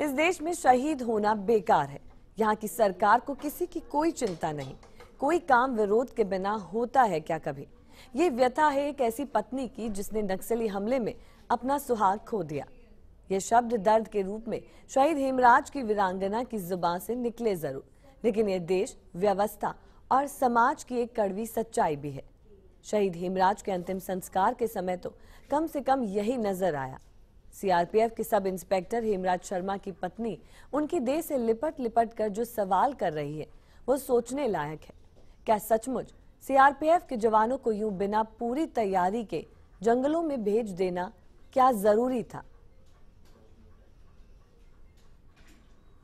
इस देश में शहीद होना बेकार है। यहाँ की सरकार को किसी की कोई चिंता नहीं। कोई काम विरोध के बिना होता है क्या कभी? ये व्यथा है एक ऐसी पत्नी की जिसने नक्सली हमले में अपना सुहाग खो दिया। ये शब्द दर्द के रूप में शहीद हेमराज की वीरांगना की ज़ुबान से निकले ज़रूर। लेकिन ये देश, व्यवस्था और समाज की एक कड़वी सच्चाई भी है। शहीद हेमराज के अंतिम संस्कार के समय तो कम से कम यही नज़र आया। सीआरपीएफ के सब इंस्पेक्टर हेमराज शर्मा की पत्नी उनकी देह से लिपट लिपट कर जो सवाल कर रही है, वो सोचने लायक है। क्या सचमुच सीआरपीएफ के जवानों को यूँ बिना पूरी तैयारी के जंगलों में भेज देना क्या ज़रूरी था?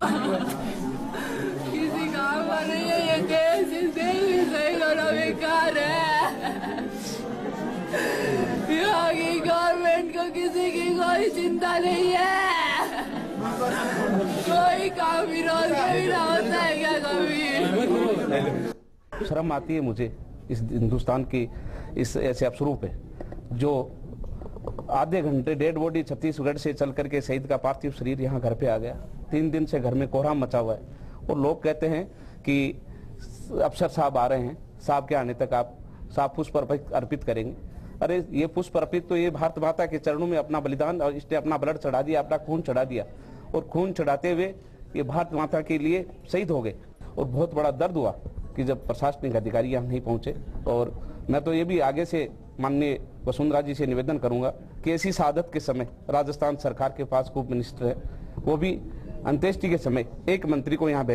किसी काम का नहीं है, ये सही बेकार है किसी की कोई चिंता नहीं है। कोई काम विरोध के बिना होता है क्या कभी? शर्म आती है मुझे इस हिंदुस्तान की, इस ऐसे अफसरों पे, जो आधे घंटे डेड बॉडी छत्तीसगढ़ से चल करके शहीद का पार्थिव शरीर यहाँ घर पे आ गया। तीन दिन से घर में कोहराम मचा हुआ है। और लोग कहते हैं कि अफसर साहब आ रहे हैं। साहब के आने तक आप, साहब पुष्प अर्पित करेंगे। अरे, ये पुष्प अर्पित तो ये भारत माता के चरणों में अपना बलिदान और इसने अपना ब्लड चढ़ा दिया, अपना खून चढ़ा दिया। और खून चढ़ाते हुए ये भारत माता के लिए शहीद हो गए। और बहुत बड़ा दर्द हुआ कि जब प्रशासनिक अधिकारी यहाँ नहीं पहुँचे। और मैं तो ये भी आगे से माननीय वसुंधरा जी से निवेदन करूँगा कि ऐसी सादत के समय राजस्थान सरकार के पास खूब मिनिस्टर है, वो भी अंत्येष्टि के समय एक मंत्री को यहाँ भेज।